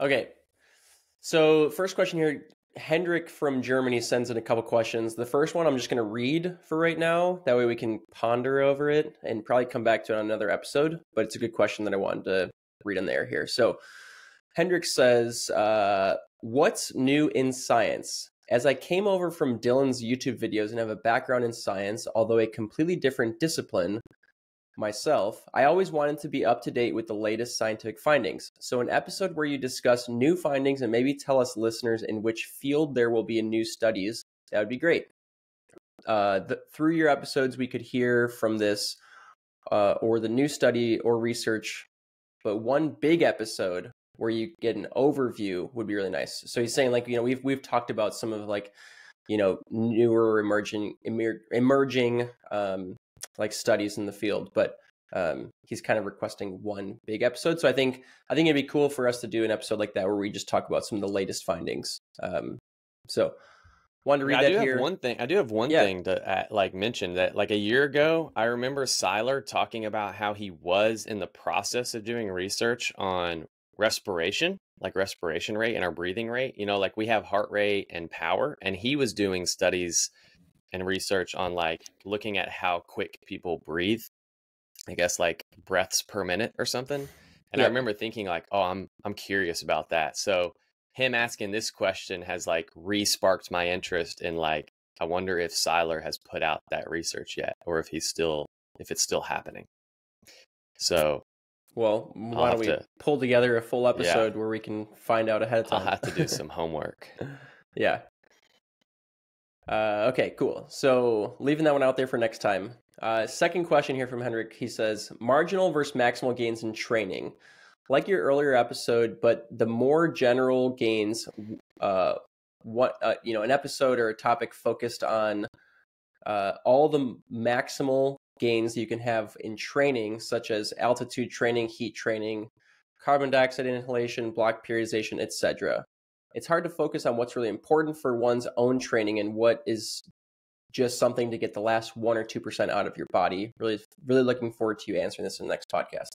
Okay. So, first question here Hendrik from Germany sends in a couple questions. The first one I'm just going to read for right now. That way we can ponder over it and probably come back to it on another episode. But it's a good question that I wanted to read in there here. So, Hendrik says, uh, What's new in science? As I came over from Dylan's YouTube videos and have a background in science, although a completely different discipline, myself, I always wanted to be up to date with the latest scientific findings. So, an episode where you discuss new findings and maybe tell us listeners in which field there will be new studies, that would be great. Uh, the, through your episodes, we could hear from this uh, or the new study or research, but one big episode where you get an overview would be really nice. So he's saying like you know we've we've talked about some of like you know newer emerging emer- emerging um, like studies in the field, but um, he's kind of requesting one big episode. So I think I think it'd be cool for us to do an episode like that where we just talk about some of the latest findings. Um, so wanted to read yeah, that I do here. Have one thing I do have one Yeah. thing to uh, like mention that like a year ago, I remember Seiler talking about how he was in the process of doing research on respiration, like respiration rate and our breathing rate. You know, like we have heart rate and power, and he was doing studies and research on like looking at how quick people breathe. I guess like breaths per minute or something. And I remember thinking like, oh, I'm I'm curious about that. So him asking this question has like re-sparked my interest in like I wonder if Seiler has put out that research yet or if he's still if it's still happening. So well, why don't we to- pull together a full episode where we can find out ahead of time? I'll have to do some homework. Yeah. Uh, okay, cool. So leaving that one out there for next time. Uh, second question here from Henrik. He says marginal versus maximal gains in training. Like your earlier episode, but the more general gains, uh, what uh, you know, an episode or a topic focused on uh, all the maximal gains you can have in training, such as altitude training, heat training, carbon dioxide inhalation, block periodization, etc it's hard to focus on what's really important for one's own training and what is just something to get the last one or two percent out of your body. Really, really looking forward to you answering this in the next podcast.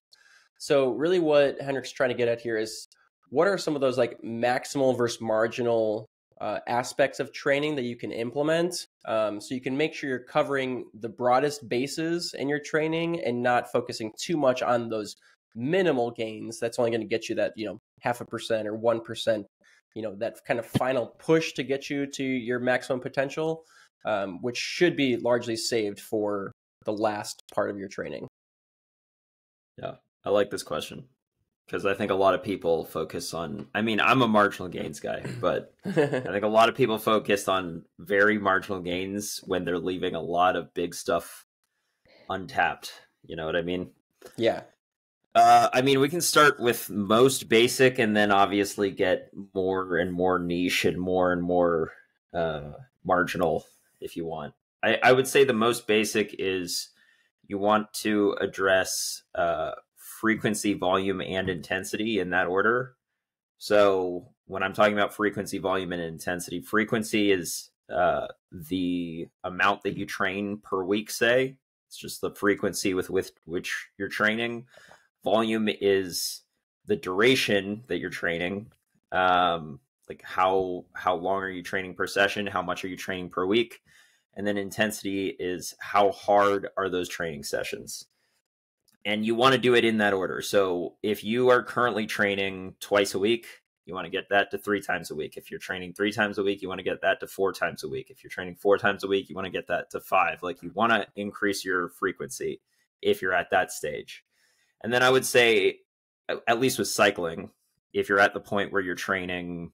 So, really, what Henrik's trying to get at here is what are some of those like maximal versus marginal uh, aspects of training that you can implement, um, so you can make sure you're covering the broadest bases in your training and not focusing too much on those minimal gains. That's only going to get you that you know half a percent or one percent you know that kind of final push to get you to your maximum potential um, which should be largely saved for the last part of your training Yeah, I like this question because I think a lot of people focus on. I mean, I'm a marginal gains guy, but I think a lot of people focus on very marginal gains when they're leaving a lot of big stuff untapped. You know what I mean? yeah Uh, I mean, we can start with most basic, and then obviously get more and more niche and more and more uh, marginal if you want. I, I would say the most basic is you want to address uh, frequency, volume, and intensity in that order. So when I'm talking about frequency, volume, and intensity, frequency is uh, the amount that you train per week. Say it's just the frequency with with which you're training. Volume is the duration that you're training. Um, like how how long are you training per session? How much are you training per week? And then intensity is how hard are those training sessions? And you want to do it in that order. So if you are currently training twice a week, you want to get that to three times a week. If you're training three times a week, you want to get that to four times a week. If you're training four times a week, you want to get that to five. Like you want to increase your frequency if you're at that stage. And then I would say, at least with cycling, if you're at the point where you're training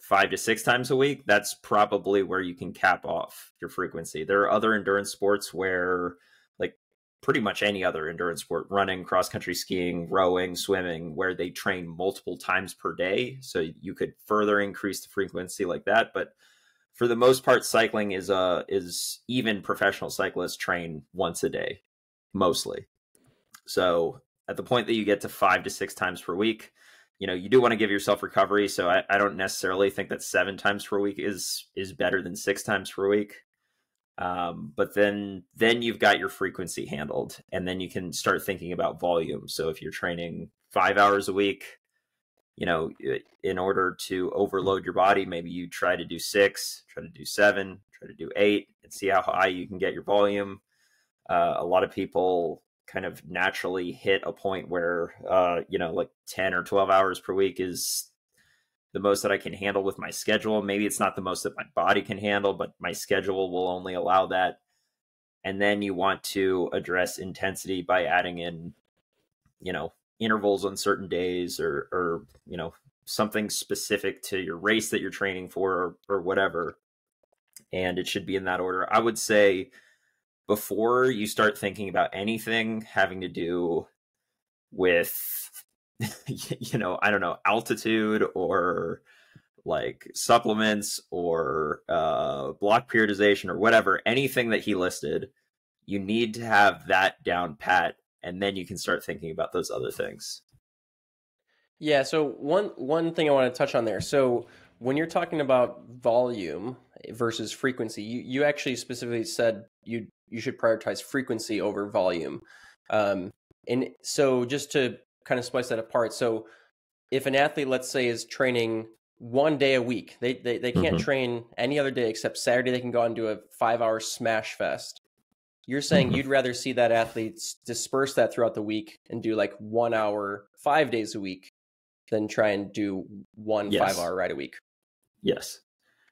five to six times a week, that's probably where you can cap off your frequency. There are other endurance sports where, like pretty much any other endurance sport, running, cross country skiing, rowing, swimming, where they train multiple times per day. So you could further increase the frequency like that. But for the most part, cycling is uh is even professional cyclists train once a day, mostly. So at the point that you get to five to six times per week, you know you do want to give yourself recovery so I, I don't necessarily think that seven times per week is is better than six times per week um, but then then you've got your frequency handled and then you can start thinking about volume so if you're training five hours a week you know, in order to overload your body, maybe you try to do six, try to do seven, try to do eight, and see how high you can get your volume. Uh, a lot of people kind of naturally hit a point where, uh, you know, like 10 or 12 hours per week is the most that I can handle with my schedule. Maybe it's not the most that my body can handle, but my schedule will only allow that. And then you want to address intensity by adding in, you know, intervals on certain days or or you know something specific to your race that you're training for or, or whatever and it should be in that order i would say before you start thinking about anything having to do with you know i don't know altitude or like supplements or uh, block periodization or whatever anything that he listed you need to have that down pat and then you can start thinking about those other things. Yeah, so one one thing I want to touch on there. So when you're talking about volume versus frequency, you, you actually specifically said you you should prioritize frequency over volume. Um, and so just to kind of splice that apart, so if an athlete, let's say, is training one day a week, they they, they can't mm-hmm. train any other day except Saturday. They can go out and do a five hour smash fest. You're saying mm-hmm. you'd rather see that athlete disperse that throughout the week and do like one hour five days a week than try and do one yes. five hour ride a week. Yes.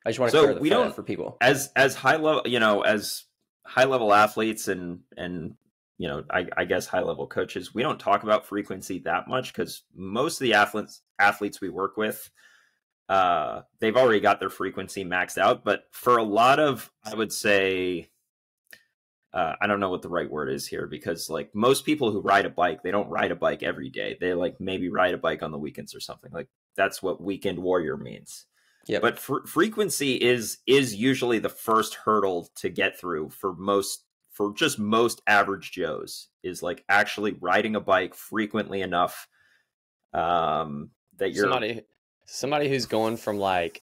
I just want to so clarify we don't, for people. As as high level, you know, as high level athletes and and you know, I, I guess high level coaches, we don't talk about frequency that much because most of the athletes athletes we work with, uh, they've already got their frequency maxed out. But for a lot of, I would say, uh, I don't know what the right word is here because like most people who ride a bike, they don't ride a bike every day. They like maybe ride a bike on the weekends or something. Like that's what weekend warrior means. Yeah. But fr- frequency is is usually the first hurdle to get through for most for just most average Joes is like actually riding a bike frequently enough um that you're somebody somebody who's going from like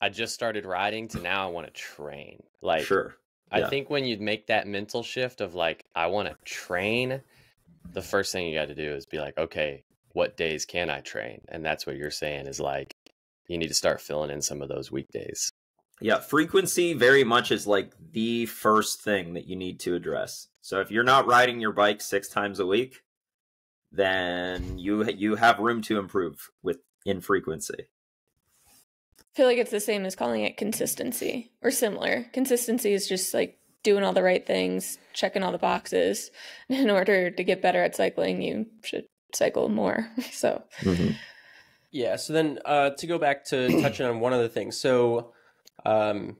I just started riding to now I want to train. Like sure I think when you make that mental shift of like, I want to train, the first thing you got to do is be like, okay, what days can I train? And that's what you're saying is like, you need to start filling in some of those weekdays. Yeah, frequency very much is like the first thing that you need to address. So if you're not riding your bike 6 times a week, then you you have room to improve with in frequency. I feel like it's the same as calling it consistency or similar. Consistency is just like doing all the right things, checking all the boxes. In order to get better at cycling, you should cycle more. So, mm-hmm. Yeah. So then uh, to go back to touching on one of the things. So, um,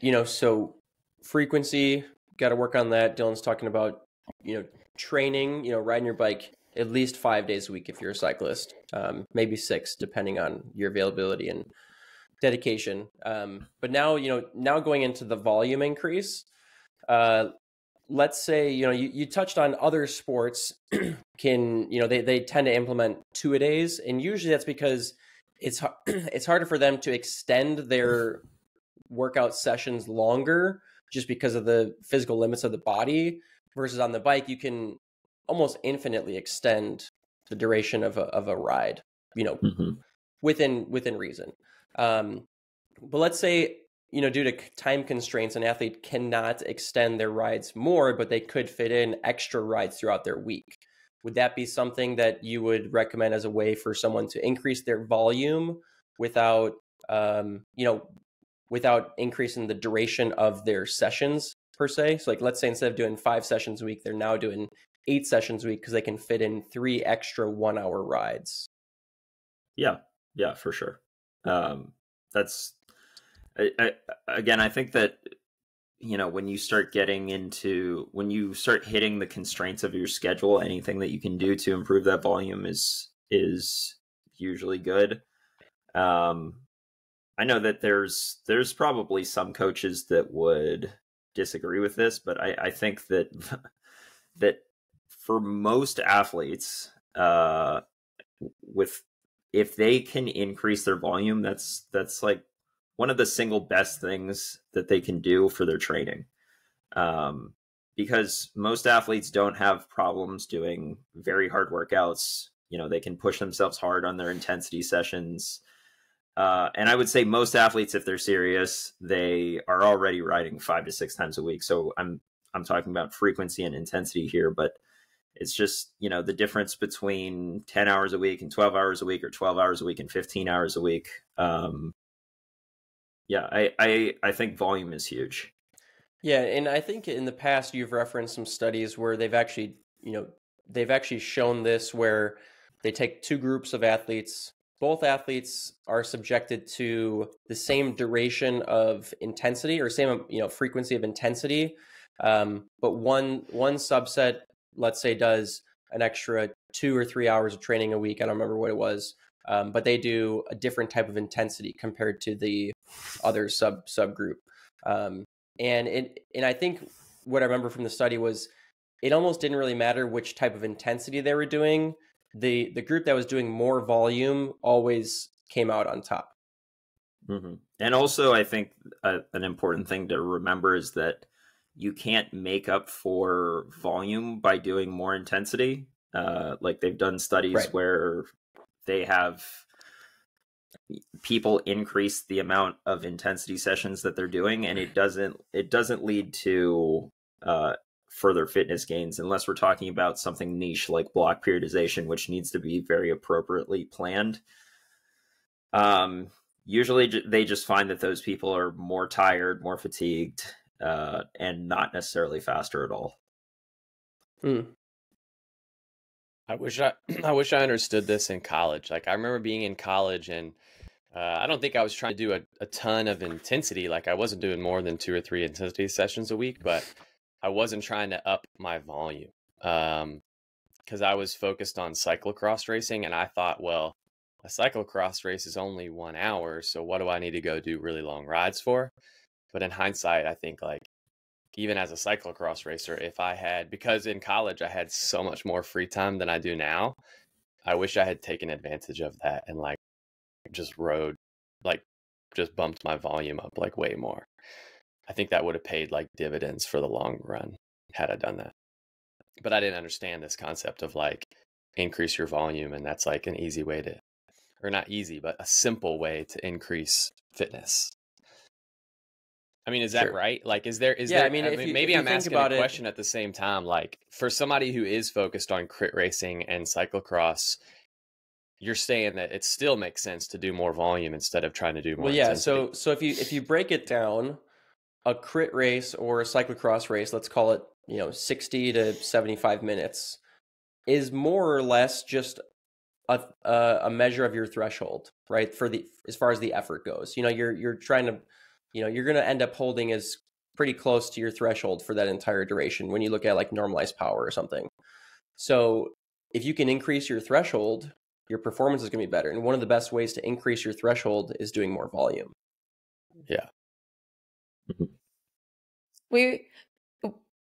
you know, so frequency, got to work on that. Dylan's talking about, you know, training, you know, riding your bike at least five days a week if you're a cyclist, um, maybe six, depending on your availability and dedication. Um, but now, you know, now going into the volume increase, uh, let's say, you know, you, you touched on other sports can, you know, they, they tend to implement two a days. And usually that's because it's, it's harder for them to extend their workout sessions longer just because of the physical limits of the body versus on the bike, you can almost infinitely extend the duration of a, of a ride, you know, mm-hmm. within, within reason. Um, but let's say you know due to time constraints, an athlete cannot extend their rides more, but they could fit in extra rides throughout their week. Would that be something that you would recommend as a way for someone to increase their volume without, um, you know, without increasing the duration of their sessions per se? So, like, let's say instead of doing five sessions a week, they're now doing eight sessions a week because they can fit in three extra one-hour rides. Yeah, yeah, for sure. Um, that's Again, I think that you know when you start getting into when you start hitting the constraints of your schedule, anything that you can do to improve that volume is is usually good. Um, I know that there's there's probably some coaches that would disagree with this, but I, I think that that for most athletes, uh, with if they can increase their volume, that's that's like one of the single best things that they can do for their training. Um, because most athletes don't have problems doing very hard workouts you know they can push themselves hard on their intensity sessions. Uh, and I would say most athletes, if they're serious, they are already riding five to six times a week. So I'm I'm talking about frequency and intensity here, but it's just you know the difference between 10 hours a week and 12 hours a week or 12 hours a week and 15 hours a week um yeah i i i think volume is huge. Yeah and i think in the past you've referenced some studies where they've actually you know they've actually shown this where they take two groups of athletes. Both athletes are subjected to the same duration of intensity or same you know frequency of intensity um, but one one subset let's say does an extra two or three hours of training a week i don't remember what it was um, but they do a different type of intensity compared to the other sub subgroup um, and it and i think what i remember from the study was it almost didn't really matter which type of intensity they were doing the the group that was doing more volume always came out on top mm-hmm. and also i think a, an important thing to remember is that you can't make up for volume by doing more intensity. Uh, like they've done studies right. where they have people increase the amount of intensity sessions that they're doing, and it doesn't it doesn't lead to uh, further fitness gains unless we're talking about something niche like block periodization, which needs to be very appropriately planned. Um, usually they just find that those people are more tired, more fatigued, uh, and not necessarily faster at all. Hmm. I wish I I wish I understood this in college. Like I remember being in college and uh, I don't think I was trying to do a, a ton of intensity. Like I wasn't doing more than two or three intensity sessions a week, but I wasn't trying to up my volume. Um, because I was focused on cyclocross racing and I thought, well, a cyclocross race is only one hour, so what do I need to go do really long rides for? But in hindsight, I think like even as a cyclocross racer, if I had because in college I had so much more free time than I do now, I wish I had taken advantage of that and like just rode like just bumped my volume up like way more. I think that would have paid like dividends for the long run had I done that. But I didn't understand this concept of like increase your volume and that's like an easy way to or not easy, but a simple way to increase fitness. I mean, is that sure. right? Like, is there is yeah, there? I mean, I mean maybe I'm asking a question at the same time. Like, for somebody who is focused on crit racing and cyclocross, you're saying that it still makes sense to do more volume instead of trying to do more. Well, yeah. Intensity. So, so if you if you break it down, a crit race or a cyclocross race, let's call it, you know, sixty to seventy five minutes, is more or less just a, a measure of your threshold, right? For the as far as the effort goes, you know, you're you're trying to you know, you're going to end up holding as pretty close to your threshold for that entire duration when you look at like normalized power or something. So if you can increase your threshold, your performance is going to be better. And one of the best ways to increase your threshold is doing more volume. Yeah. Mm-hmm. We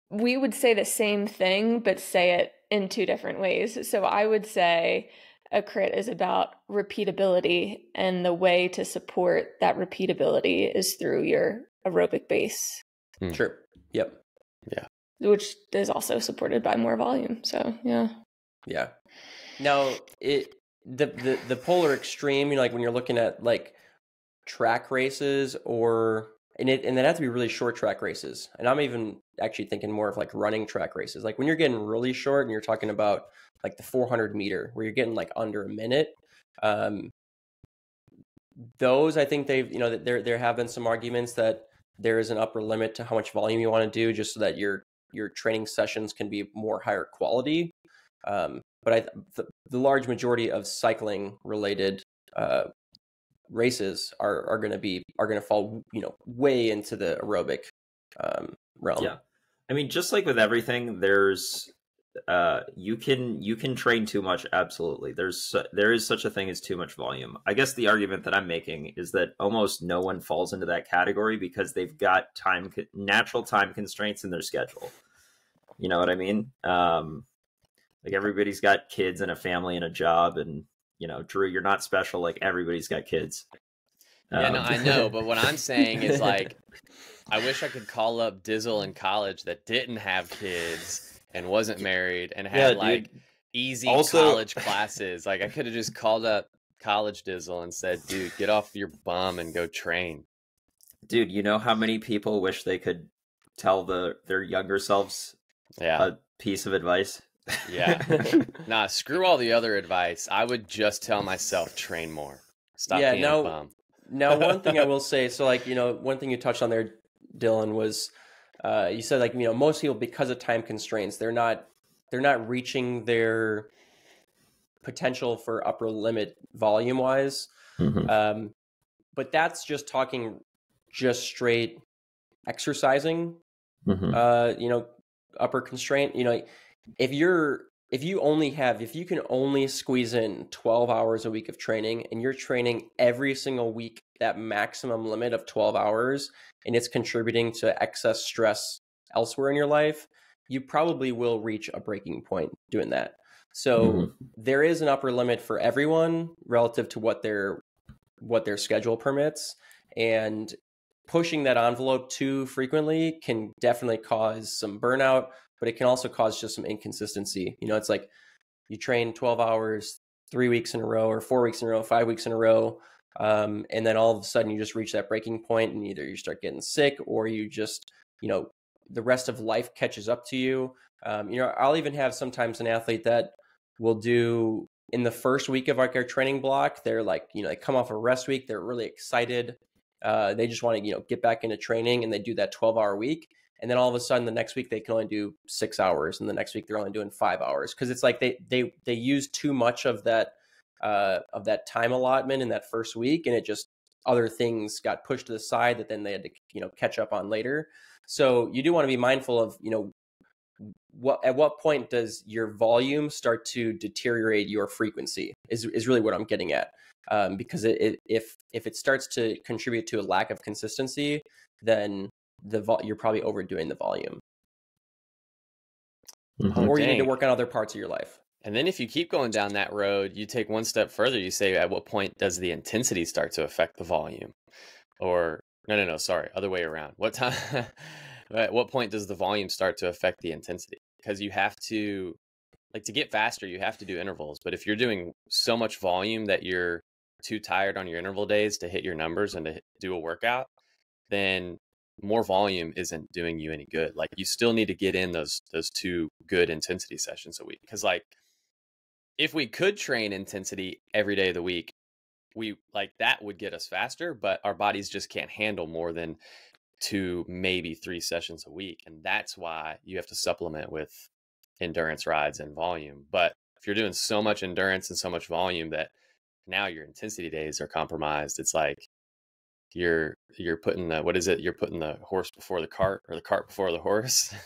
we would say the same thing but say it in two different ways. So I would say a crit is about repeatability and the way to support that repeatability is through your aerobic base. Hmm. sure yep. Yeah. Which is also supported by more volume so yeah. Yeah. Now it the the, the polar extreme you know like when you're looking at like track races or and it and they have to be really short track races and i'm even actually thinking more of like running track races like when you're getting really short and you're talking about like the 400 meter where you're getting like under a minute. Um, those I think they've you know there there have been some arguments that there is an upper limit to how much volume you want to do just so that your your training sessions can be more higher quality. Um, but I the, the, large majority of cycling related uh, races are are going to be are going to fall you know way into the aerobic um, realm. Yeah, I mean, just like with everything, there's uh you can you can train too much absolutely. There's there is such a thing as too much volume. I guess the argument that i'm making is that almost no one falls into that category because they've got time natural time constraints in their schedule. You know what i mean? Um like everybody's got kids and a family and a job and you know drew you're not special like everybody's got kids yeah um, no i know but what i'm saying is like i wish i could call up dizzle in college that didn't have kids and wasn't married and had yeah, like dude. easy Also- college classes. Like I could have just called up College Dizzle and said, "Dude, get off your bum and go train." Dude, you know how many people wish they could tell the their younger selves Yeah, a piece of advice? Yeah. nah, screw all the other advice. I would just tell myself train more. Stop Yeah, being no- a bum. Now, one thing I will say, so like you know, one thing you touched on there, Dylan, was uh, you said like you know most people because of time constraints, they're not they're not reaching their potential for upper limit volume wise. Mhm. Um, but that's just talking just straight exercising Mhm. uh, you know, upper constraint. You know, if you're if you only have if you can only squeeze in 12 hours a week of training and you're training every single week that maximum limit of 12 hours and it's contributing to excess stress elsewhere in your life, you probably will reach a breaking point doing that. So Mhm. there is an upper limit for everyone relative to what their what their schedule permits and pushing that envelope too frequently can definitely cause some burnout but it can also cause just some inconsistency. You know it's like you train 12 hours three weeks in a row or four weeks in a row five weeks in a row um, and then all of a sudden you just reach that breaking point and either you start getting sick or you just you know the rest of life catches up to you. Um, you know i'll even have sometimes an athlete that will do in the first week of our training block they're like you know they come off a rest week they're really excited uh, they just want to you know get back into training and they do that 12 hour week and then all of a sudden the next week they can only do six hours and the next week they're only doing five hours because it's like they they they use too much of that uh, of that time allotment in that first week and it just other things got pushed to the side that then they had to you know catch up on later. So you do want to be mindful of you know what at what point does your volume start to deteriorate your frequency is is really what i'm getting at. Um, because it, it, if if it starts to contribute to a lack of consistency, then the vol- you're probably overdoing the volume, Mhm. or you need to work on other parts of your life. And then if you keep going down that road, you take one step further. You say, at what point does the intensity start to affect the volume? Or no, no, no, sorry, other way around. What time? at what point does the volume start to affect the intensity? Because you have to, like, to get faster, you have to do intervals. But if you're doing so much volume that you're too tired on your interval days to hit your numbers and to do a workout, then more volume isn't doing you any good. Like, you still need to get in those those two good intensity sessions a week. Because like if we could train intensity every day of the week, we like that would get us faster, but our bodies just can't handle more than two, maybe three sessions a week. And that's why you have to supplement with endurance rides and volume. But if you're doing so much endurance and so much volume that now your intensity days are compromised, it's like you're you're putting the what is it? You're putting the horse before the cart or the cart before the horse.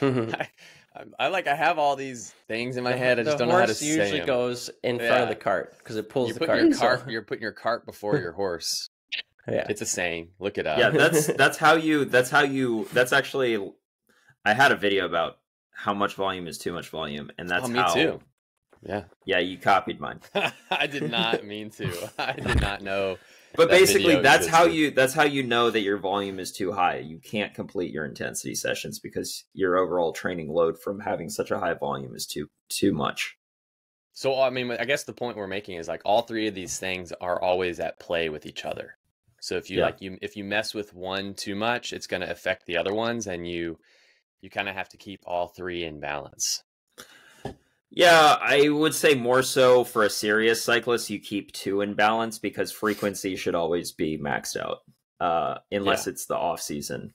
Mm-hmm. I, I, I like I have all these things in my head. I just don't know how to horse say usually 'em. goes in front of the cart because it pulls You're the cart. so- cart. You're putting your cart before your horse. yeah. It's a saying. Look it up. yeah that's that's how you that's how you that's actually i had a video about how much volume is too much volume and oh, that's oh, me how too. Yeah, yeah you copied mine I did not mean to. I did not know. But That basically that's how you that's how you know that your volume is too high you can't complete your intensity sessions because your overall training load from having such a high volume is too too much So I mean, I guess the point we're making is like all three of these things are always at play with each other. So if you Yeah. like you if you mess with one too much, it's going to affect the other ones, and you you kind of have to keep all three in balance. Yeah, I would say more so for a serious cyclist, you keep two in balance because frequency should always be maxed out, uh, unless it's the off season,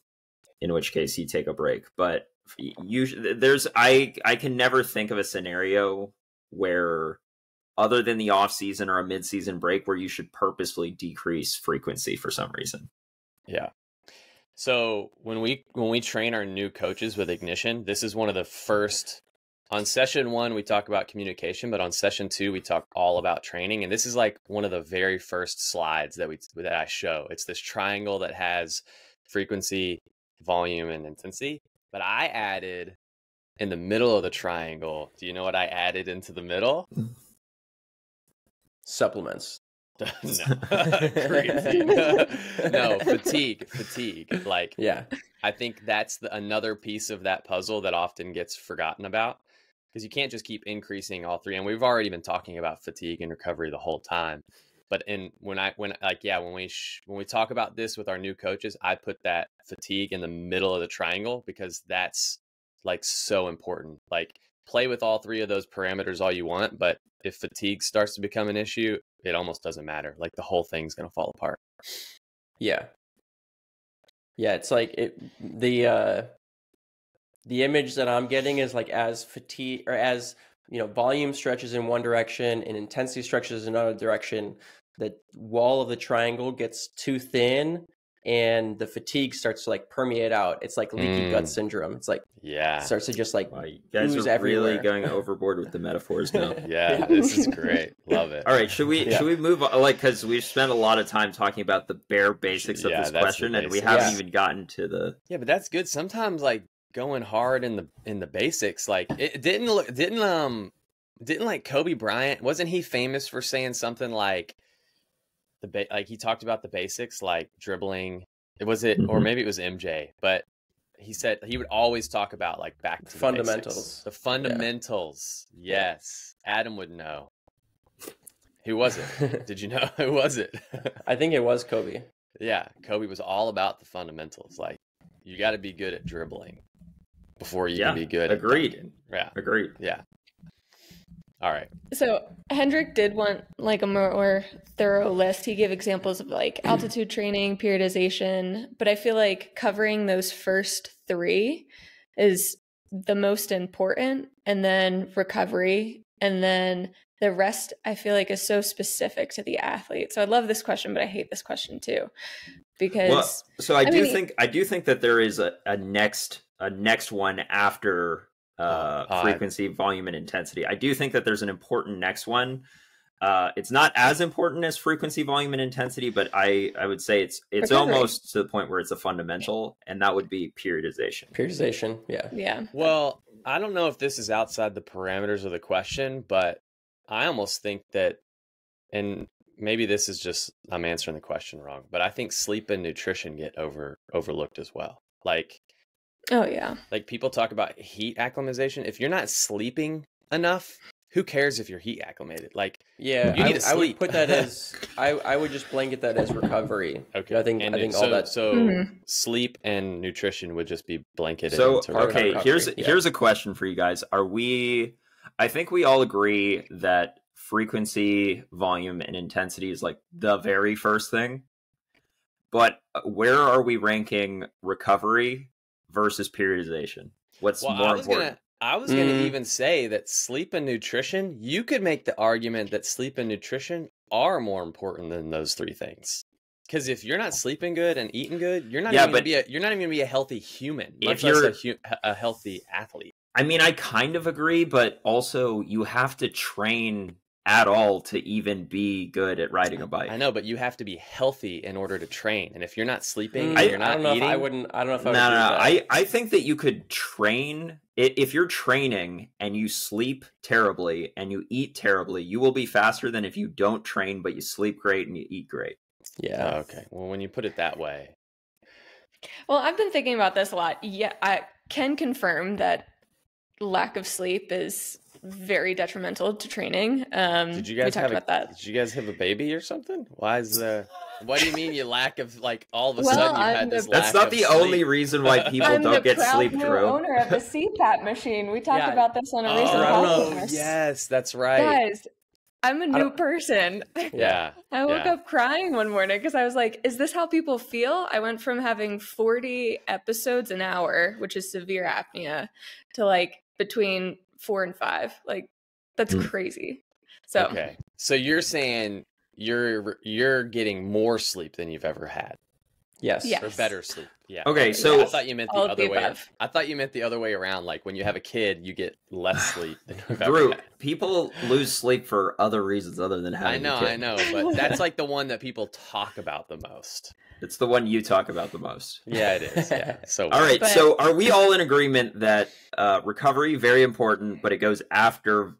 in which case you take a break. But usually, there's I I can never think of a scenario where, other than the off season or a mid season break, where you should purposefully decrease frequency for some reason. Yeah. So when we when we train our new coaches with ignition, this is one of the first on session 1 we talk about communication, but on session 2 we talk all about training and this is like one of the very first slides that we that I show. It's this triangle that has frequency, volume and intensity, but I added in the middle of the triangle. Do you know what I added into the middle? Supplements. no. Crazy. no, fatigue, fatigue. Like Yeah. I think that's the, another piece of that puzzle that often gets forgotten about. Because you can't just keep increasing all three. And we've already been talking about fatigue and recovery the whole time. But in when I when like yeah when we sh- when we talk about this with our new coaches, I put that fatigue in the middle of the triangle because that's like so important. Like play with all three of those parameters all you want, but if fatigue starts to become an issue, it almost doesn't matter. Like the whole thing's gonna fall apart. Yeah. Yeah, it's like it the uh the image that I'm getting is like as fatigue or as you know volume stretches in one direction and intensity stretches in another direction, the wall of the triangle gets too thin and the fatigue starts to like permeate out. It's like leaky gut Mm. syndrome. It's like Yeah. starts to just like Wow, you guys Ooze are really going overboard with the metaphors now. Yeah, this is great. Love it. All right, should we Yeah. should we move on? Like, because we've spent a lot of time talking about the bare basics of Yeah, this question, and we haven't Yeah. even gotten to the. Yeah, but that's good. Sometimes like going hard in the in the basics, like it didn't look didn't um didn't like Kobe Bryant wasn't he famous for saying something like the ba- like he talked about the basics like dribbling. It was it or Mhm. maybe it was MJ, but he said he would always talk about like back to the Fundamentals. basics. the fundamentals. Yes, Adam would know. Who was it? Did you know who was it? I think it was Kobe. Yeah, Kobe was all about the fundamentals. Like you got to be good at dribbling before you Yeah, can be good. agreed. Yeah, Agreed. yeah. All right. So Hendrik did want like a more thorough list. He gave examples of like hmm. altitude training, periodization, but I feel like covering those first three is the most important, and then recovery, and then the rest. I feel like is so specific to the athlete. So I love this question, but I hate this question too because Well, so I, I do mean- think I do think that there is a, a next a next one after uh, Oh, frequency, volume, and intensity. I do think that there's an important next one. Uh, it's not as important as frequency, volume, and intensity, but I I would say it's it's Recovery. almost to the point where it's a fundamental, and that would be periodization. Periodization. Yeah. yeah, Well, I don't know if this is outside the parameters of the question, but I almost think that, and maybe this is just I'm answering the question wrong, but I think sleep and nutrition get over overlooked as well. Like oh yeah, like people talk about heat acclimatization. If you're not sleeping enough, who cares if you're heat acclimated? Like Yeah, You I, need to I would put that as I, I would just blanket that as recovery. Okay. I think and I think it- all so, that so Mhm. sleep and nutrition would just be blanketed So into okay, recovery. here's yeah. here's a question for you guys. Are we? I think we all agree that frequency, volume, and intensity is like the very first thing. But uh, where are we ranking recovery versus periodization? What's well, more I was important? gonna I was gonna Mm. even say that sleep and nutrition, you could make the argument that sleep and nutrition are more important than those three things. Because if you're not sleeping good and eating good, you're not Yeah, even gonna be a you're not even gonna be a healthy human, If much less you're- a, hu- a healthy athlete. I mean, I kind of agree, but also you have to train at all to even be good at riding a bike. I know, but you have to be healthy in order to train. And if you're not sleeping, Mm, and you're I not don't know eating, if I wouldn't. I don't know if I No, would. no, agree no. that. I, I think that you could train if you're training and you sleep terribly and you eat terribly, you will be faster than if you don't train but you sleep great and you eat great. yeah. Oh, okay. Well, when you put it that way, Well, I've been thinking about this a lot. Yeah, I can confirm that lack of sleep is very detrimental to training. Um, did you we guys talked have a, about that? Did you guys have a baby or something? Why is the? What do you mean you lack of like all of a Well, sudden you I'm had the- this? That's lack not of the sleep? only reason why people I'm don't the get proud sleep, new Drew. owner of the CPAP machine. We talked Yeah. about this on a Oh, recent I don't know. podcast. yes, that's right. Guys, I'm a new person. Yeah. I woke Yeah. up crying one morning because I was like, is this how people feel? I went from having 40 episodes an hour, which is severe apnea, to like between four and five. Like, that's Mm. crazy. So, Okay. So you're saying you're you're getting more sleep than you've ever had, Yes. Yeah. or better sleep? Yeah. Okay, so I thought you meant the All other the way. above. I thought you meant the other way around. Like when you have a kid, you get less sleep than you've ever Drew, had. people lose sleep for other reasons other than having. I having know, a kid. I know, but that's like the one that people talk about the most. It's the one you talk about the most. Yeah, it is. Yeah. So All right, But- so are we all in agreement that uh, recovery very important, but it goes after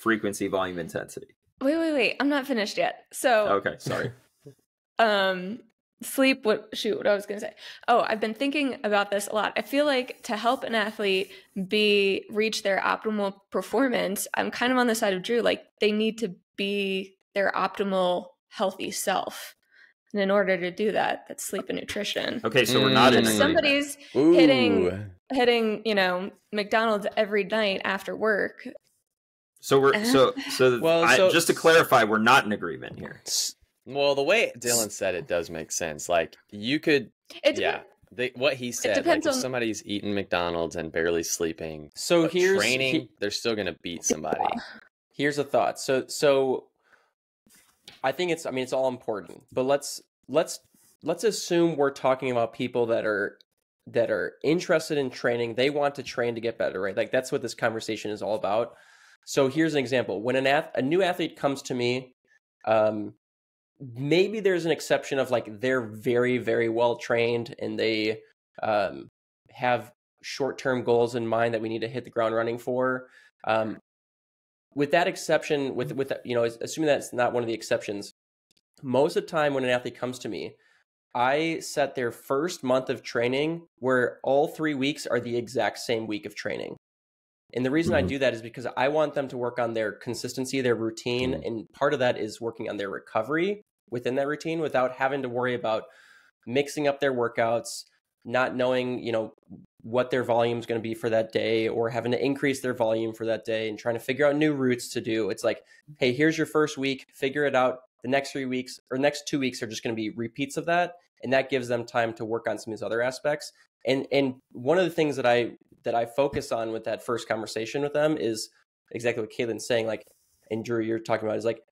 frequency, volume, intensity? wait, wait, wait. I'm not finished yet. So, Okay, sorry. um, sleep what shoot what i was going to say oh i've been thinking about this a lot i feel like to help an athlete be reach their optimal performance i'm kind of on the side of drew like they need to be their optimal healthy self and in order to do that that's sleep and nutrition Okay, so we're not in if Mm. somebody's Ooh. hitting- hitting you know mcdonald's every night after work So we're so so. Well, I, so- just to clarify, we're not in agreement here. Well, the way Dylan said it does make sense. Like you could, it yeah. They, what he said, like depends if on- somebody's eating McDonald's and barely sleeping, So but here's training, he- they're still gonna beat somebody. here's a thought. So so I think it's I mean it's all important, but let's let's let's assume we're talking about people that are that are interested in training. They want to train to get better, right? Like that's what this conversation is all about. So here's an example. When an ath- a new athlete comes to me, um, maybe there's an exception of like they're very very well trained and they um, have short term goals in mind that we need to hit the ground running for. Um, with that exception, with with you know, assuming that's not one of the exceptions, most of the time when an athlete comes to me, I set their first month of training where all three weeks are the exact same week of training. And the reason I Mhm. do that is because I want them to work on their consistency, their routine, Mhm. and part of that is working on their recovery within that routine without having to worry about mixing up their workouts, not knowing, you know, what their volume is going to be for that day or having to increase their volume for that day and trying to figure out new routes to do. It's like, hey, here's your first week, figure it out. The next three weeks or next two weeks are just going to be repeats of that. And that gives them time to work on some of these other aspects. And and one of the things that I that I focus on with that first conversation with them is exactly what Caitlin's saying. Like, and Drew, you're talking about is like,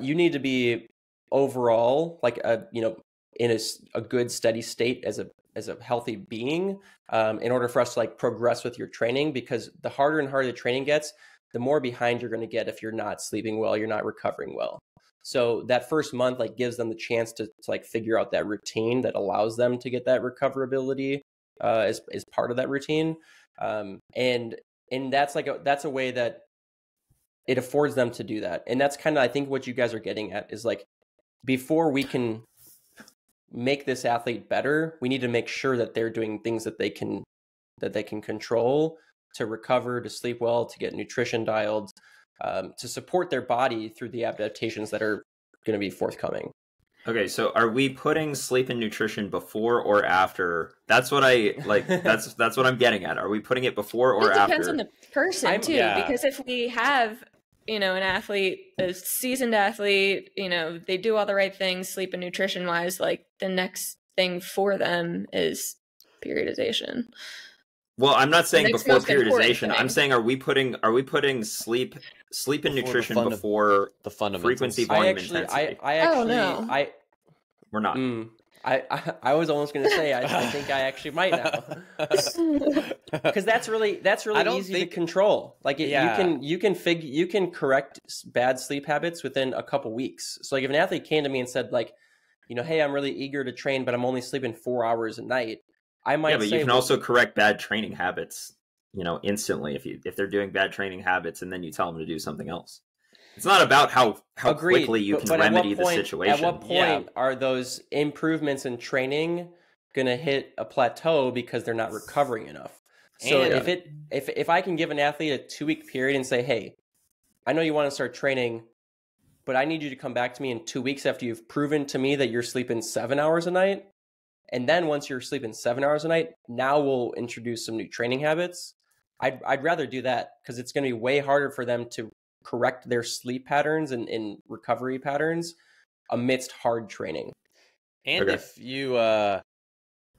you need to be overall like a you know in a good steady state as a as a healthy being um, in order for us to like progress with your training because the harder and harder the training gets the more behind you're going to get if you're not sleeping well you're not recovering well. So that first month like gives them the chance to, to like figure out that routine that allows them to get that recoverability uh, as, as part of that routine. Um, and and that's like a, that's a way that it affords them to do that. And that's kind of i think what you guys are getting at is like before we can make this athlete better we need to make sure that they're doing things that they can that they can control to recover to sleep well to get nutrition dialed um, to support their body through the adaptations that are going to be forthcoming Okay, so are we putting sleep and nutrition before or after? That's what I like. That's that's what I'm getting at. Are we putting it before or after? it depends after? on the person I'm- too yeah. because if we have you know an athlete a seasoned athlete you know they do all the right things sleep and nutrition wise like the next thing for them is periodization Well, I'm not saying before periodization. I'm saying are we putting are we putting sleep sleep and Before the nutrition funda- before The fundamentals. Frequency, i volume, actually I, intensity. I Oh, actually no. i we're not? mm, I, I i was almost going to say I, I think i actually might now because that's really that's really easy think- to control like it, Yeah. you can you can fig you can correct bad sleep habits within a couple weeks so like if an athlete came to me and said like you know hey i'm really eager to train but i'm only sleeping four hours a night i might yeah, but say you can well, also correct bad training habits, you know, instantly if you if they're doing bad training habits and then you tell them to do something else. It's not about how how Agreed, quickly you but- can but at what remedy the situation. At what point Yeah. are those improvements in training going to hit a plateau because they're not recovering enough? So And- if it if if I can give an athlete a two week period and say, hey, I know you want to start training, but I need you to come back to me in two weeks after you've proven to me that you're sleeping seven hours a night. And then once you're sleeping seven hours a night, now we'll introduce some new training habits. I'd, I'd rather do that because it's going to be way harder for them to correct their sleep patterns and, and recovery patterns amidst hard training. And Okay. if you uh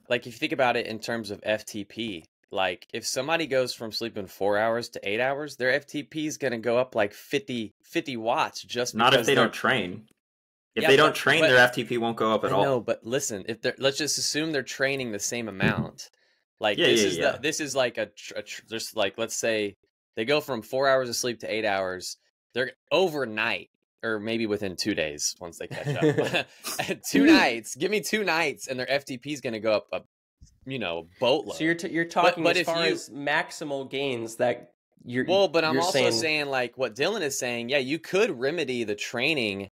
like if you think about it in terms of FTP, like if somebody goes from sleeping 4 hours to 8 hours, their FTP is going to go up like 50 50 watts just not if they don't train. If Yeah, they don't but- train, but- their FTP won't go up at I all. No, but listen, if they're let's just assume they're training the same amount. Like Yeah, this yeah, is yeah. the this is like a, tr- a tr- just like let's say they go from 4 hours of sleep to 8 hours. They're overnight or maybe within 2 days once they catch up. two nights. Give me two nights and their FTP is going to go up a you know, boatload. So you're t- you're talking but as far you- as maximal gains that you're Well, but I'm also saying, saying... like what Dylan is saying. Yeah, you could remedy the training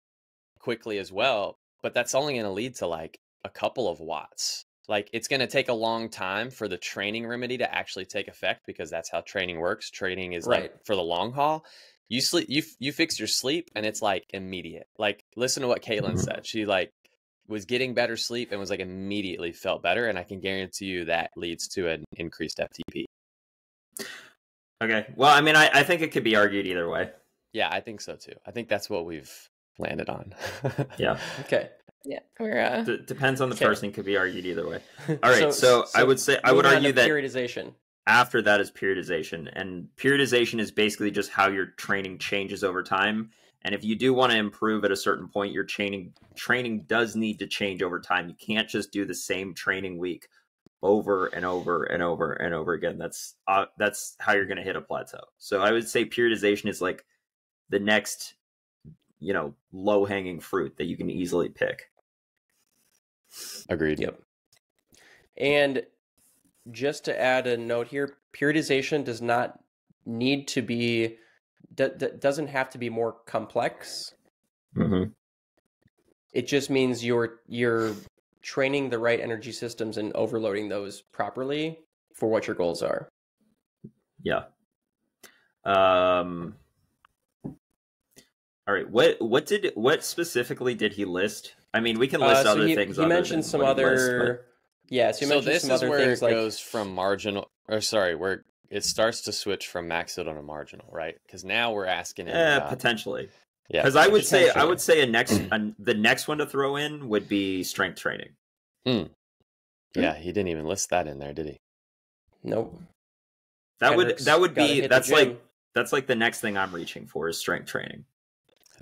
quickly as well, but that's only going to lead to like a couple of watts. Like it's going to take a long time for the training remedy to actually take effect because that's how training works. Training is Right. like for the long haul. You sleep, you you fix your sleep, and it's like immediate. Like listen to what Caitlin Mhm. said. She like was getting better sleep and was like immediately felt better, and I can guarantee you that leads to an increased FTP. Okay. Well, I mean, I, I think it could be argued either way. Yeah, I think so too. I think that's what we've landed on. Yeah. Okay. Yeah, we're uh, D- depends on the Okay. person. Could be argued either way. All right. So, I would say I would moving on to argue that periodization. after that is periodization, and periodization is basically just how your training changes over time. And if you do want to improve at a certain point, your training training does need to change over time. You can't just do the same training week over and over and over and over again. That's uh, that's how you're going to hit a plateau. So I would say periodization is like the next, you know, low hanging fruit that you can easily pick. Agreed. Yep. And just to add a note here, periodization does not need to be d- d- doesn't have to be more complex. Mm-hmm. It just means you're you're training the right energy systems and overloading those properly for what your goals are. Yeah. Um. All right. What what did what specifically did he list? I mean, we can list Uh, so other he, things. he other mentioned than some what he lists, other yeah, so he so mentioned this some is other where things it like goes from marginal or sorry where it starts to switch from maximal to marginal right because now we're asking but, him eh, about- potentially. yeah Because I would say I would say a next a, the next one to throw in would be strength training. yeah he didn't even list that in there did he nope. That would that would be that's like that's like the next thing I'm reaching for is strength training.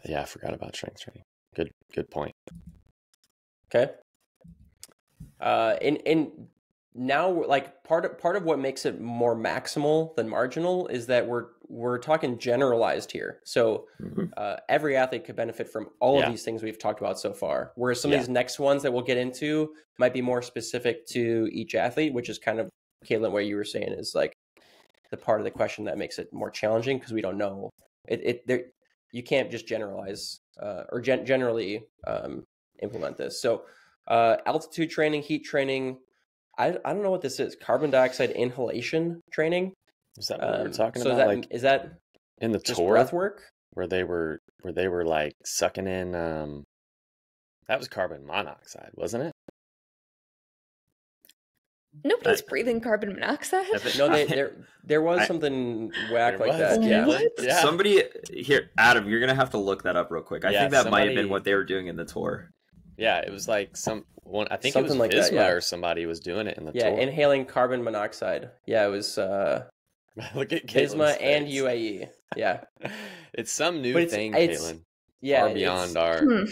yeah i forgot about strength training good good point Okay. Uh, and and now like part of part of what makes it more maximal than marginal is that we're we're talking generalized here. So Mhm. uh, every athlete could benefit from all Yeah. of these things we've talked about so far. Whereas some Yeah. of these next ones that we'll get into might be more specific to each athlete, which is kind of Caitlin, what you were saying is like the part of the question that makes it more challenging because we don't know it. It there you can't just generalize uh, or gen- generally um, implement this. So uh, altitude training, heat training. I, I don't know what this is. Carbon dioxide inhalation training. is that what we Um, were talking so about is that like is that in the just tour breath work? where they were where they were like sucking in um that was carbon monoxide wasn't it nobody's breathing carbon monoxide. I think- No, they, there there was I- something whack like was, that. Yeah. What? yeah Somebody here, Adam, you're gonna have to look that up real quick. I Yeah, think that might have been what they were doing in the tour. Yeah it was like some one i think Something it was like that, yeah. or somebody was doing it in the Yeah, tour inhaling carbon monoxide. Yeah, it was uh, look at Visma Caitlin's and. UAE. Yeah, it's some new it's- thing it's- Caitlin. yeah. far it's- beyond our Hmm.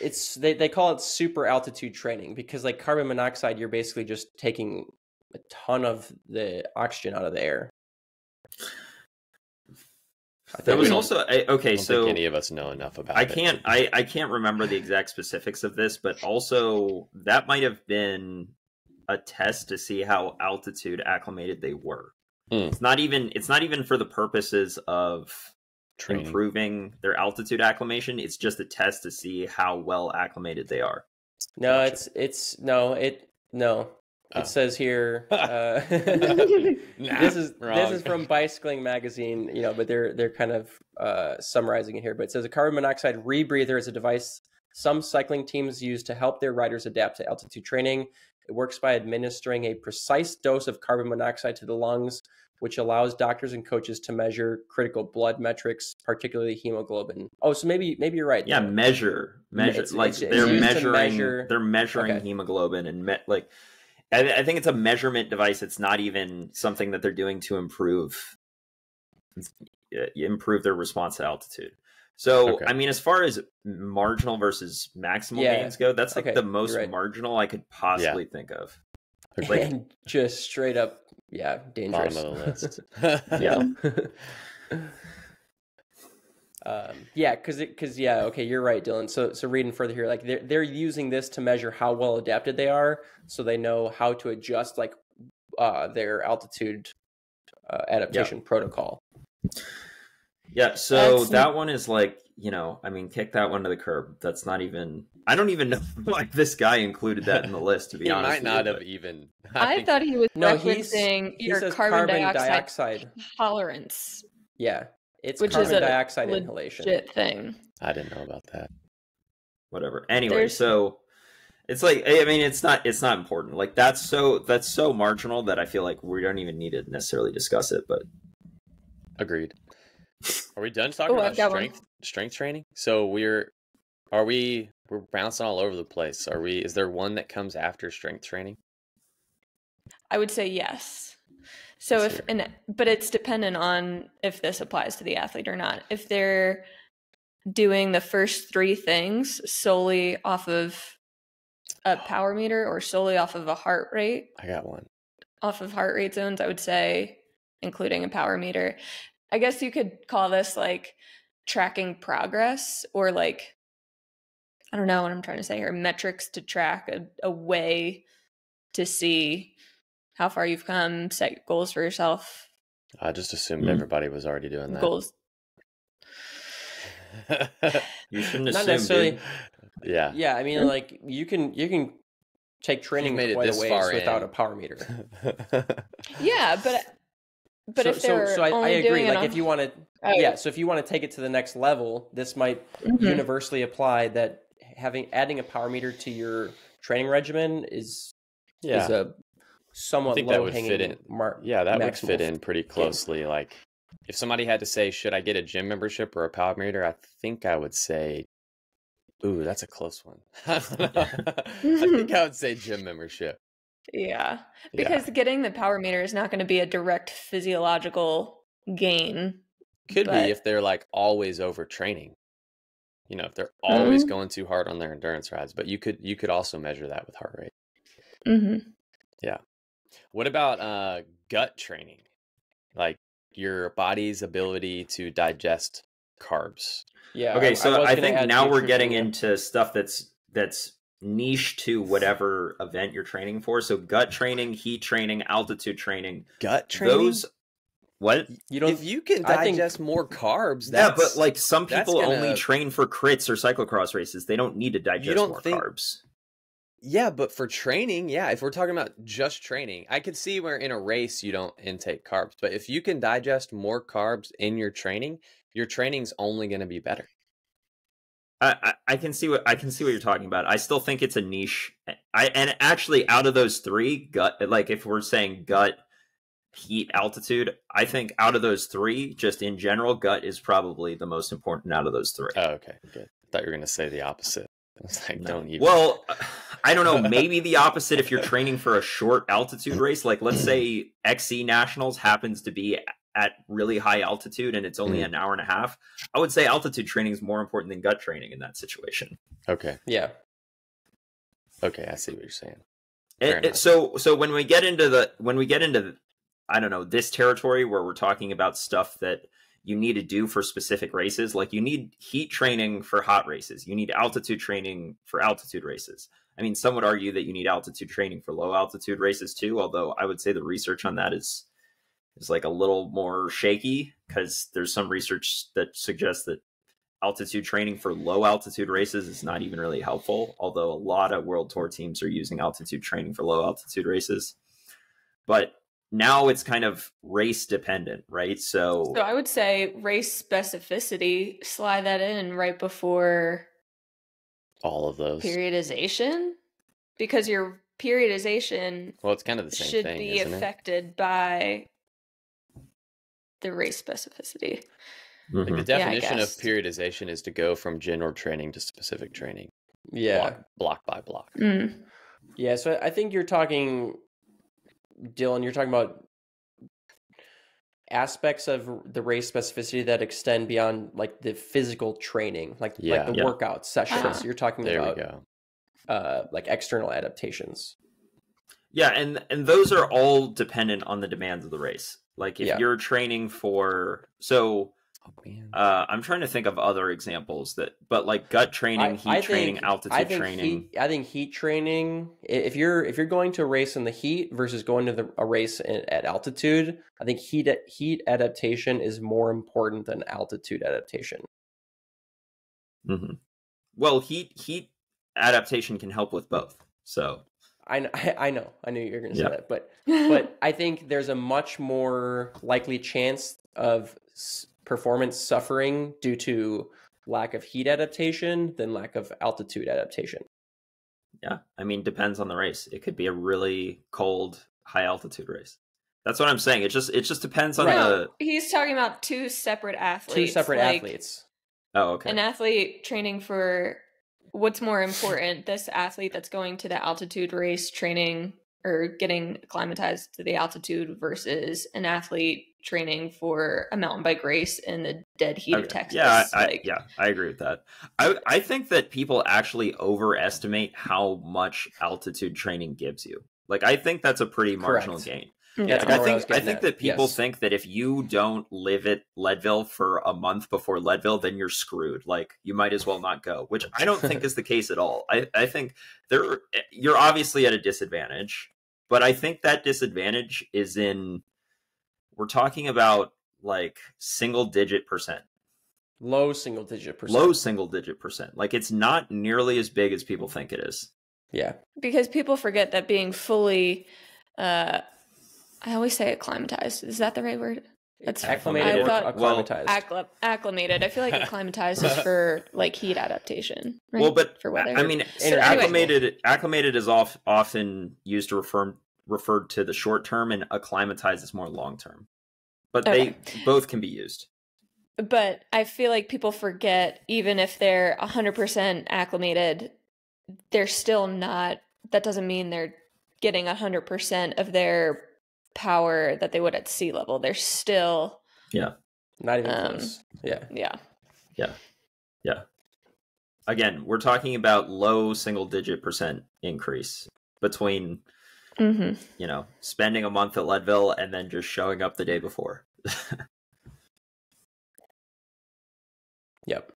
it's they, they call it super altitude training because like carbon monoxide you're basically just taking a ton of the oxygen out of the air I There think was we- also I- I okay, don't so think any of us know enough about I can't I, I can't remember the exact specifics of this, but also that might have been a test to see how altitude acclimated they were. Hmm. It's not even it's not even for the purposes of Training. improving their altitude acclimation. It's just a test to see how well acclimated they are. no Gotcha. it's it's no it no. It says here uh, this is this is from bicycling magazine you know but they're they're kind of uh, summarizing it here but it says a carbon monoxide rebreather is a device some cycling teams use to help their riders adapt to altitude training. It works by administering a precise dose of carbon monoxide to the lungs which allows doctors and coaches to measure critical blood metrics particularly hemoglobin. Oh so maybe maybe you're right Yeah, measure measure It's- like it's- it's they're measuring measure- they're measuring Okay. hemoglobin and me- like I, I think it's a measurement device. It's not even something that they're doing to improve uh, improve their response to altitude. So Okay. I mean, as far as marginal versus maximal Yeah. gains go, that's like Okay, the most right. marginal I could possibly think of. like- and just straight up yeah dangerous bottom of the list. Yeah. Um, yeah, because because yeah, okay, you're right, Dylan. So so reading further here, like they're they're using this to measure how well adapted they are, so they know how to adjust like uh, their altitude uh, adaptation protocol. Yeah, so That's- that one is like, you know, I mean, kick that one to the curb. That's not even. I don't even know why this guy included that in the list. To be He honest, might not you, have but- even. I, think- thought he was No, he's, referencing he your says carbon, dioxide, dioxide. tolerance Yeah, it's Which is a dioxide legit inhalation. thing. I didn't know about that. whatever. Anyway, There's- so it's like I mean, it's not it's not important. Like that's so that's so marginal that I feel like we don't even need to necessarily discuss it. But Agreed. Are we done talking Oh, about I've one. strength strength training? So we're are we we're bouncing all over the place. Are we is there one that comes after strength training? I would say yes. So if and but it's dependent on if this applies to the athlete or not. If they're doing the first three things solely off of a power meter or solely off of a heart rate, I got one. off of heart rate zones, I would say including a power meter. I guess you could call this like tracking progress or like I don't know what I'm trying to say here, metrics to track a, a way to see how far you've come, set goals for yourself. I just assumed Mhm. everybody was already doing that. Goals. you shouldn't Not assume. necessarily. dude. yeah. Yeah, I mean, like you can you can take training made it quite a ways far without in. a power meter. Yeah, but but so, if they're so, so I, I agree. doing Like if you want to, Oh, yeah. So if you want to take it to the next level, this might mhm. universally apply that having adding a power meter to your training regimen is yeah. is a somewhat think that low would fit in. mark. Yeah, that would fit in pretty closely. Like, if somebody had to say, should I get a gym membership or a power meter? I think I would say, ooh, that's a close one. I think I would say gym membership. Yeah. Yeah. Because getting the power meter is not going to be a direct physiological gain. Could but- be if they're like always overtraining. You know, if they're always Mhm. going too hard on their endurance rides, but you could you could also measure that with heart rate. hmm What about uh gut training? Like your body's ability to digest carbs. Yeah. Okay, was so I, gonna think now we're getting into stuff that's that's niche to whatever event you're training for. So gut training, heat training, altitude training. Gut training. Those what? You don't. if you can I think- digest more carbs, Yeah, but like some people gonna- only train for crits or cyclocross races. They don't need to digest don't more think- carbs. Yeah, but for training, yeah, if we're talking about just training, I could see where in a race you don't intake carbs. But if you can digest more carbs in your training, your training's only going to be better. I, I can see what I can see what you're talking about. I still think it's a niche. Eh, I and actually out of those three, gut like if we're saying gut, heat, altitude, I think out of those three, just in general, gut is probably the most important out of those three. Oh, okay, good. I thought you were going to say the opposite. I was like, No. don't even. Well, I don't know. Maybe the opposite if you're training for a short altitude race. Like, let's say XC Nationals happens to be at really high altitude and it's only Mhm. an hour and a half. I would say altitude training is more important than gut training in that situation. okay, Yeah. okay, I see what you're saying. It- it- so, so when we get into the when we get into I don't know this territory where we're talking about stuff that you need to do for specific races, like you need heat training for hot races, you need altitude training for altitude races. I mean, some would argue that you need altitude training for low altitude races too, although I would say the research on that is is like a little more shaky because there's some research that suggests that altitude training for low altitude races is not even really helpful, although a lot of world tour teams are using altitude training for low altitude races. But now it's kind of race dependent, right? So, So I would say race specificity, slide that in right before All of those. periodization because your periodization Well, it's kind of the same should thing, be isn't it? affected by the race specificity. Like the Mhm. Yeah, I definition of periodization is to go from general training to specific training, Yeah. block, block by block. Mm. Yeah. So I think you're talking, Dylan. You're talking about aspects of the race specificity that extend beyond like the physical training, like Yeah. like the Yeah. workout sessions. Uh-huh. You're talking There we about go. uh, like external adaptations. yeah, and and those are all dependent on the demands of the race. Like if Yeah. you're training for so man. Uh, I'm trying to think of other examples that, but like gut training, heat training, think- altitude I think training. Heat, I think heat training. If you're if you're going to race in the heat versus going to the, a race in, at altitude, I think heat heat adaptation is more important than altitude adaptation. hmm Well, heat heat adaptation can help with both. So I kn- I know I knew you were going to say Yeah. that, but but I think there's a much more likely chance of s- performance suffering due to lack of heat adaptation than lack of altitude adaptation. yeah, I mean, depends on the race. It could be a really cold, high altitude race. That's what I'm saying. It just it just depends on Right. the. He's talking about two separate athletes. Two separate like, athletes. Oh, okay. An athlete training for what's more important, this athlete that's going to the altitude race training or getting acclimatized to the altitude versus an athlete training for a mountain bike race in the dead heat of Texas. Yeah, I, I, yeah, I agree with that. I I think that people actually overestimate how much altitude training gives you. Like, I think that's a pretty marginal Correct. gain. Yeah. Like, I more what I think I think at. that people Yes. think that if you don't live at Leadville for a month before Leadville, then you're screwed. Like you might as well not go, which I don't think is the case at all. I, I think there you're obviously at a disadvantage, but I think that disadvantage is in we're talking about like single digit percent, Low single digit percent. low single digit percent. Like it's not nearly as big as people think it is. Yeah. because people forget that being fully uh I always say acclimatized. Is that the right word? That's acclimated I or thought- acclimatized. Accli- acclimated. I feel like acclimatized is for like heat adaptation. Right? Well, but for weather. I mean, So anyway. acclimated acclimated is off, often used to refer referred to the short term, and acclimatized is more long term. But Okay. they both can be used. but I feel like people forget even if they're 100% acclimated, they're still not that doesn't mean they're getting 100% of their power that they would at sea level. They're still yeah, Not even Um, close. Yeah. yeah. Yeah, yeah. Again, we're talking about low single digit percent increase between Mhm. you know spending a month at Leadville and then just showing up the day before. Yep.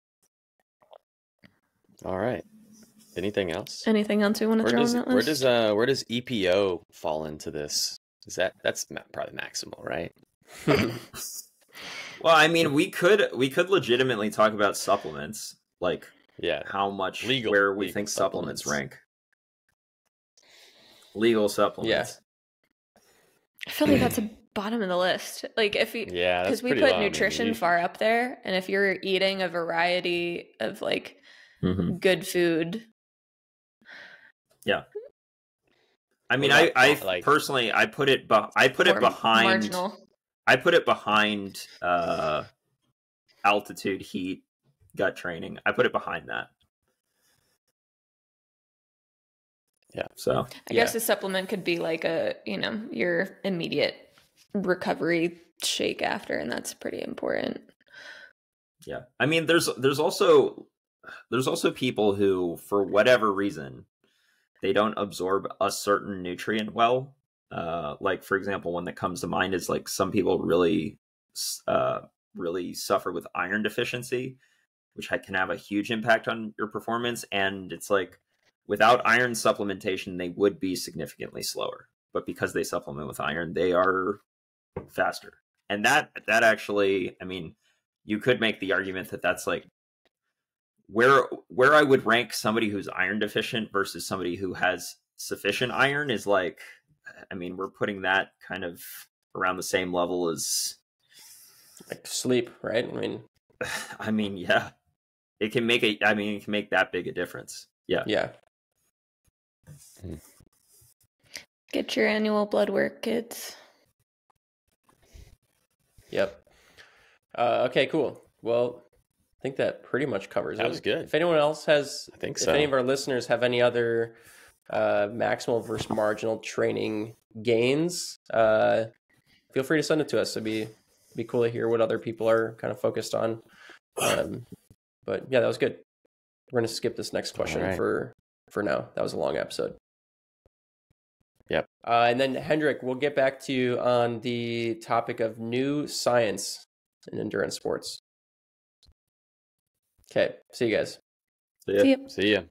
All right. Anything else? Anything else we want to Where throw does on that list? where does uh where does EPO fall into this? Is that that's probably maximal, right? Well, I mean, we could we could legitimately talk about supplements, like Yeah. how much Legal- where we legal think supplements, supplements. rank. Legal supplements. I feel like that's a bottom of the list. Like if you Yeah, because we put low. I mean, nutrition you- far up there, and if you're eating a variety of like Mhm. good food, I mean, I, I like- personally, I put it, be- I put it behind, marginal. I put it behind uh, altitude, heat, gut training. I put it behind that. Yeah. So I guess a supplement could be like a you know your immediate recovery shake after, and that's pretty important. yeah, I mean, there's there's also there's also people who, for whatever reason, they don't absorb a certain nutrient well. Uh, like for example, one that comes to mind is like some people really, uh, really suffer with iron deficiency, which can have a huge impact on your performance. And it's like without iron supplementation, they would be significantly slower. But because they supplement with iron, they are faster. And that that actually, I mean, you could make the argument that that's like where where I would rank somebody who's iron deficient versus somebody who has sufficient iron is like I mean, we're putting that kind of around the same level as like sleep, right? I mean, I mean, yeah. It can make a I mean, it can make that big a difference. Yeah. yeah. Get your annual blood work, kids. Yep. Uh, okay, cool. Well, I think that pretty much covers That it. was good. If anyone else has, I think so. if any of our listeners have any other uh, maximal versus marginal training gains, uh, feel free to send it to us. It'd be be cool to hear what other people are kind of focused on. Um, but yeah, that was good. We're gonna skip this next question right. for for now. That was a long episode. Yep. Uh, and then Hendrik, we'll get back to you on the topic of new science in endurance sports. Okay. See you guys. Yeah. See ya. See ya.